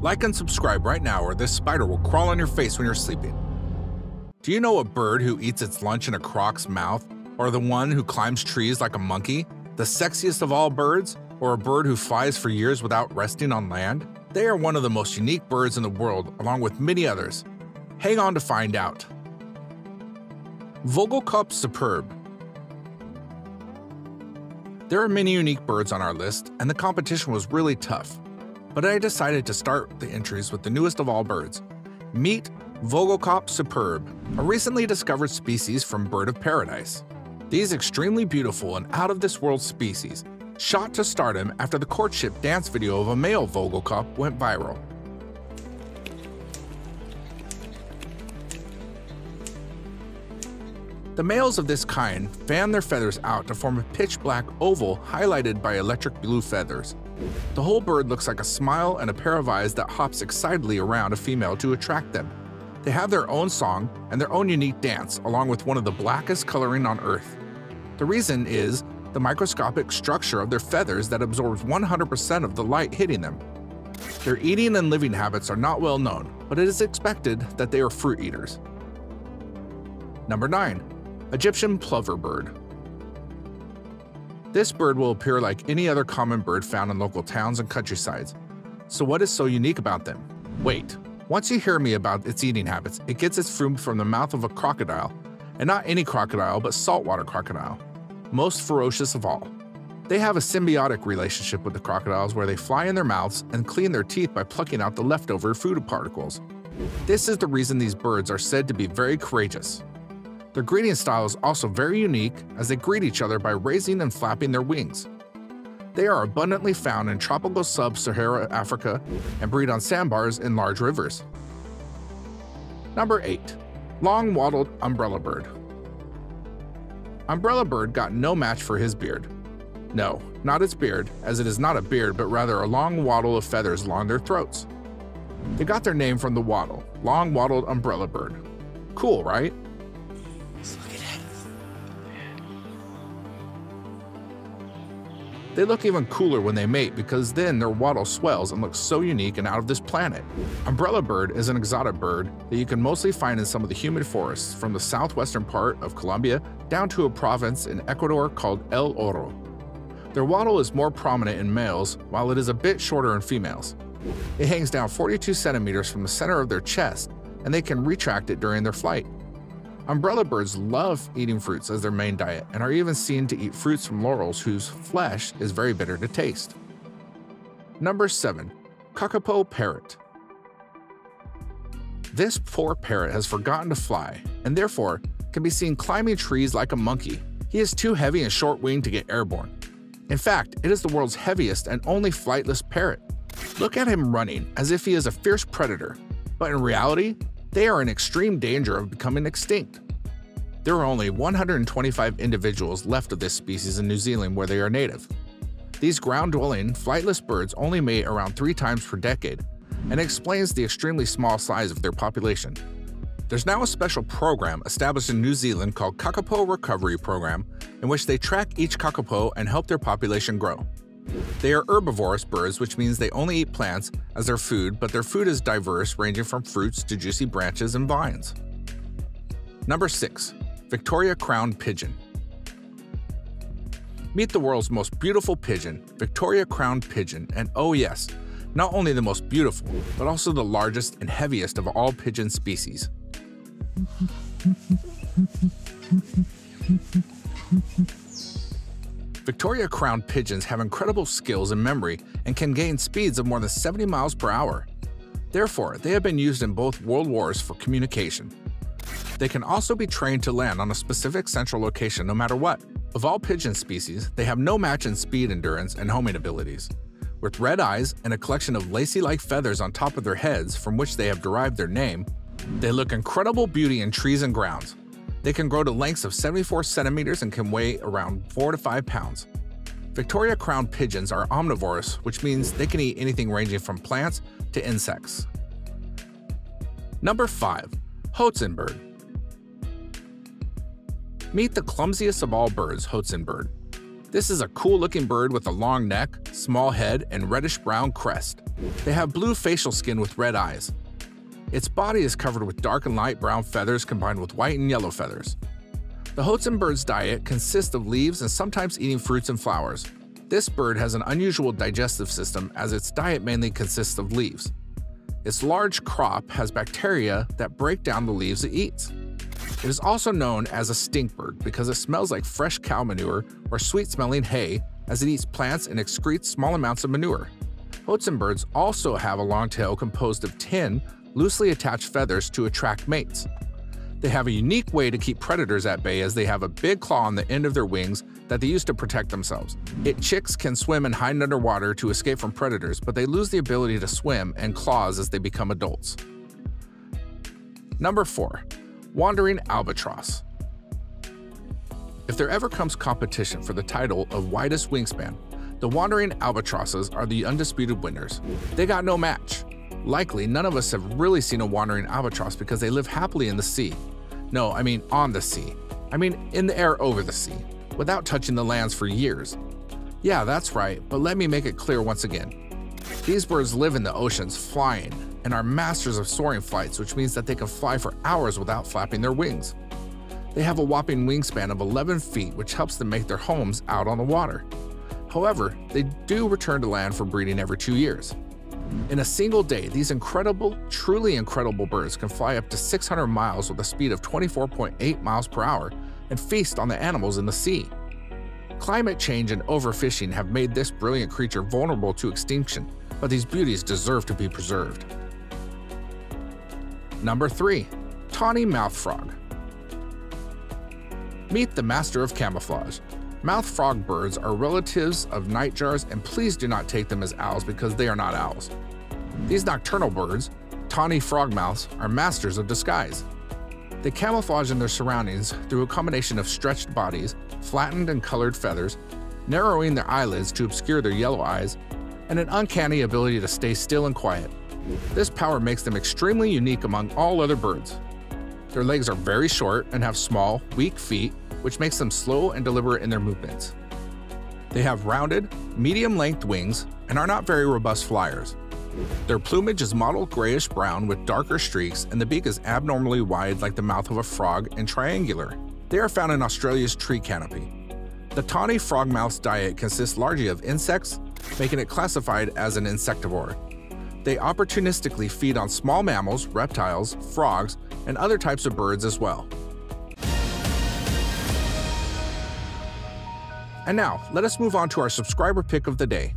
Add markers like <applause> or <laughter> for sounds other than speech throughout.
Like and subscribe right now or this spider will crawl on your face when you're sleeping. Do you know a bird who eats its lunch in a croc's mouth? Or the one who climbs trees like a monkey? The sexiest of all birds? Or a bird who flies for years without resting on land? They are one of the most unique birds in the world, along with many others. Hang on to find out. Vogelkop superb. There are many unique birds on our list, and the competition was really tough. But I decided to start the entries with the newest of all birds. Meet Vogelkop superb, a recently discovered species from Bird of Paradise. These extremely beautiful and out-of-this-world species shot to stardom after the courtship dance video of a male Vogelkop went viral. The males of this kind fan their feathers out to form a pitch black oval highlighted by electric blue feathers. The whole bird looks like a smile and a pair of eyes that hops excitedly around a female to attract them. They have their own song and their own unique dance, along with one of the blackest coloring on Earth. The reason is the microscopic structure of their feathers that absorbs 100% of the light hitting them. Their eating and living habits are not well known, but it is expected that they are fruit eaters. Number 9. Egyptian plover bird. This bird will appear like any other common bird found in local towns and countrysides. So what is so unique about them? Wait, once you hear me about its eating habits, it gets its food from the mouth of a crocodile, and not any crocodile, but saltwater crocodile, most ferocious of all. They have a symbiotic relationship with the crocodiles where they fly in their mouths and clean their teeth by plucking out the leftover food particles. This is the reason these birds are said to be very courageous. Their greeting style is also very unique as they greet each other by raising and flapping their wings. They are abundantly found in tropical sub-Sahara Africa and breed on sandbars in large rivers. Number 8. Long-wattled umbrella bird. Umbrella bird got no match for his beard. No, not its beard, as it is not a beard but rather a long wattle of feathers along their throats. They got their name from the wattle, long-wattled umbrella bird. Cool, right? They look even cooler when they mate because then their wattle swells and looks so unique and out of this planet. Umbrella bird is an exotic bird that you can mostly find in some of the humid forests from the southwestern part of Colombia down to a province in Ecuador called El Oro. Their wattle is more prominent in males while it is a bit shorter in females. It hangs down 42 centimeters from the center of their chest and they can retract it during their flight. Umbrella birds love eating fruits as their main diet and are even seen to eat fruits from laurels whose flesh is very bitter to taste. Number 7. Kakapo Parrot This poor parrot has forgotten to fly and therefore can be seen climbing trees like a monkey. He is too heavy and short-winged to get airborne. In fact, it is the world's heaviest and only flightless parrot. Look at him running as if he is a fierce predator, but in reality, they are in extreme danger of becoming extinct. There are only 125 individuals left of this species in New Zealand where they are native. These ground-dwelling, flightless birds only mate around three times per decade, and explains the extremely small size of their population. There's now a special program established in New Zealand called Kakapo Recovery Program, in which they track each kakapo and help their population grow. They are herbivorous birds, which means they only eat plants as their food, but their food is diverse, ranging from fruits to juicy branches and vines. Number 6. Victoria Crowned Pigeon Meet the world's most beautiful pigeon, Victoria Crowned Pigeon, and oh yes, not only the most beautiful, but also the largest and heaviest of all pigeon species. <laughs> Victoria crowned pigeons have incredible skills and memory and can gain speeds of more than 70 miles per hour. Therefore, they have been used in both world wars for communication. They can also be trained to land on a specific central location no matter what. Of all pigeon species, they have no match in speed endurance and homing abilities. With red eyes and a collection of lacy-like feathers on top of their heads from which they have derived their name, they look incredible beauty in trees and grounds. They can grow to lengths of 74 centimeters and can weigh around 4 to 5 pounds. Victoria crowned pigeons are omnivorous, which means they can eat anything ranging from plants to insects. Number 5. Hoatzin bird Meet the clumsiest of all birds, Hoatzin bird. This is a cool looking bird with a long neck, small head, and reddish brown crest. They have blue facial skin with red eyes. Its body is covered with dark and light brown feathers combined with white and yellow feathers. The Hoatzin bird's diet consists of leaves and sometimes eating fruits and flowers. This bird has an unusual digestive system as its diet mainly consists of leaves. Its large crop has bacteria that break down the leaves it eats. It is also known as a stink bird because it smells like fresh cow manure or sweet-smelling hay as it eats plants and excretes small amounts of manure. Hoatzin birds also have a long tail composed of 10 loosely attached feathers to attract mates. They have a unique way to keep predators at bay as they have a big claw on the end of their wings that they use to protect themselves. It chicks can swim and hide underwater to escape from predators, but they lose the ability to swim and claws as they become adults. Number 4. Wandering Albatross If there ever comes competition for the title of widest wingspan, the Wandering Albatrosses are the undisputed winners. They got no match. Likely, none of us have really seen a wandering albatross because they live happily in the sea. No, I mean on the sea. I mean in the air over the sea, without touching the lands for years. Yeah, that's right, but let me make it clear once again. These birds live in the oceans, flying, and are masters of soaring flights, which means that they can fly for hours without flapping their wings. They have a whopping wingspan of 11 feet, which helps them make their homes out on the water. However, they do return to land for breeding every two years. In a single day, these incredible, truly incredible birds can fly up to 600 miles with a speed of 24.8 miles per hour and feast on the animals in the sea. Climate change and overfishing have made this brilliant creature vulnerable to extinction, but these beauties deserve to be preserved. Number 3. Tawny Mouth Frog Meet the master of camouflage. Mouth frog birds are relatives of nightjars and please do not take them as owls because they are not owls. These nocturnal birds, tawny frogmouths, are masters of disguise. They camouflage in their surroundings through a combination of stretched bodies, flattened and colored feathers, narrowing their eyelids to obscure their yellow eyes, and an uncanny ability to stay still and quiet. This power makes them extremely unique among all other birds. Their legs are very short and have small, weak feet which makes them slow and deliberate in their movements. They have rounded, medium-length wings and are not very robust flyers. Their plumage is mottled grayish-brown with darker streaks and the beak is abnormally wide like the mouth of a frog and triangular. They are found in Australia's tree canopy. The tawny frogmouth's diet consists largely of insects, making it classified as an insectivore. They opportunistically feed on small mammals, reptiles, frogs, and other types of birds as well. And now, let us move on to our subscriber pick of the day.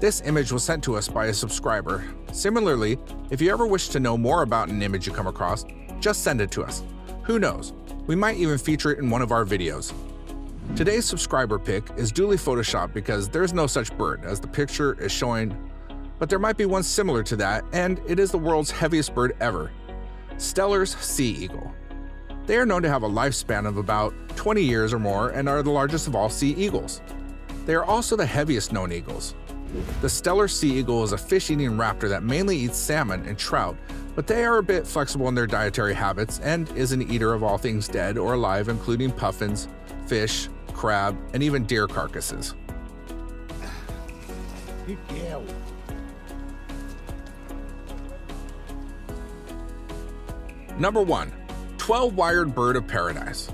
This image was sent to us by a subscriber. Similarly, if you ever wish to know more about an image you come across, just send it to us. Who knows, we might even feature it in one of our videos. Today's subscriber pick is duly photoshopped because there's no such bird as the picture is showing, but there might be one similar to that, and it is the world's heaviest bird ever, Steller's sea eagle. They are known to have a lifespan of about 20 years or more and are the largest of all sea eagles. They are also the heaviest known eagles. The Steller sea eagle is a fish-eating raptor that mainly eats salmon and trout, but they are a bit flexible in their dietary habits and is an eater of all things dead or alive including puffins, fish, crab, and even deer carcasses. Number 1. 12-wired bird of paradise.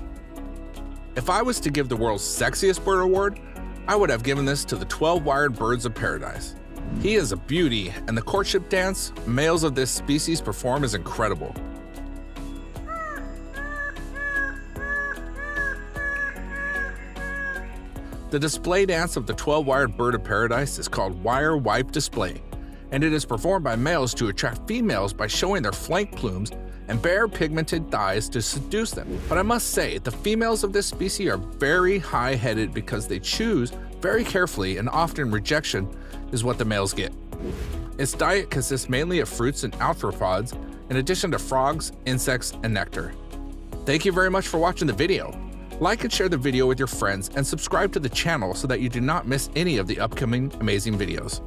If I was to give the world's sexiest bird award, I would have given this to the 12-wired birds of paradise. He is a beauty, and the courtship dance males of this species perform is incredible. The display dance of the 12-wired bird of paradise is called wire wipe display, and it is performed by males to attract females by showing their flank plumes and bare pigmented thighs to seduce them. But I must say, the females of this species are very high-headed because they choose very carefully and often rejection is what the males get. Its diet consists mainly of fruits and arthropods, in addition to frogs, insects, and nectar. Thank you very much for watching the video. Like and share the video with your friends and subscribe to the channel so that you do not miss any of the upcoming amazing videos.